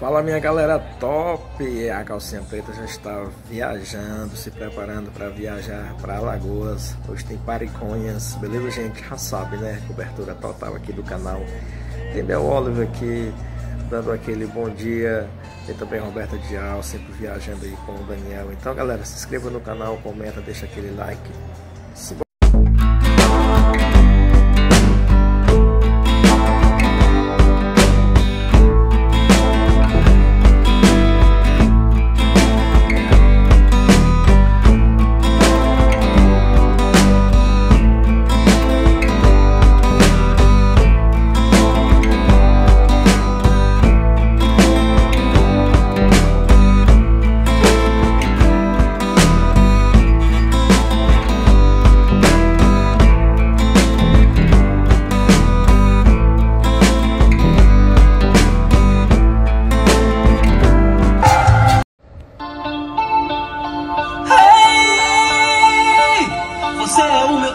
Fala minha galera top! A calcinha preta já está viajando, se preparando para viajar para Alagoas. Hoje tem Pariconhas, beleza gente? Já sabe né? Cobertura total aqui do canal. Tem Bel Oliver aqui dando aquele bom dia. Tem também Roberta Dial, sempre viajando aí com o Daniel. Então galera, se inscreva no canal, comenta, deixa aquele like. Se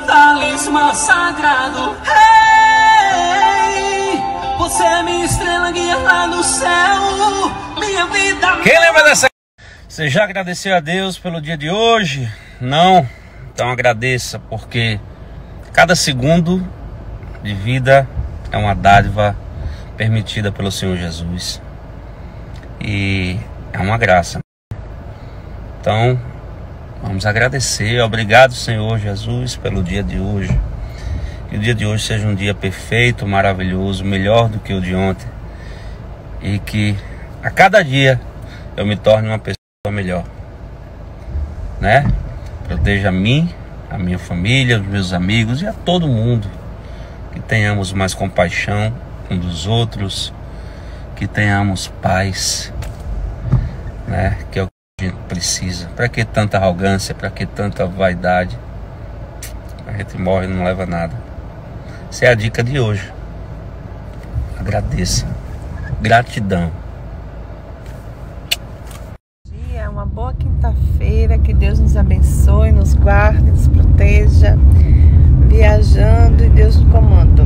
talismã sagrado. Hey, você é minha estrela guia lá no céu. Minha vida. Quem lembra dessa? Você já agradeceu a Deus pelo dia de hoje? Não? Então agradeça, porque cada segundo de vida é uma dádiva permitida pelo Senhor Jesus. E é uma graça. Então, Vamos agradecer. Obrigado, Senhor Jesus, pelo dia de hoje. Que o dia de hoje seja um dia perfeito, maravilhoso, melhor do que o de ontem. E que a cada dia eu me torne uma pessoa melhor. Né? Proteja a mim, a minha família, os meus amigos e a todo mundo. Que tenhamos mais compaixão um dos outros. Que tenhamos paz. Né? Que é o precisa. Para que tanta arrogância? Para que tanta vaidade? A gente morre e não leva nada. Essa é a dica de hoje. Agradeça. Gratidão. Dia, uma boa quinta-feira. Que Deus nos abençoe, nos guarde, nos proteja. Viajando e Deus no comando.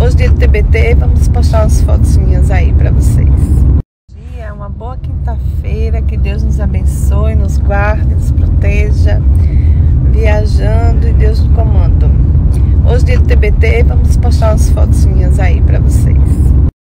Hoje, dia do TBT, vamos postar umas fotinhas aí para vocês uma boa quinta-feira. Que Deus nos abençoe, nos guarde, nos proteja. Viajando e Deus no comando. Hoje, dia do TBT, vamos postar umas fotinhas aí para vocês.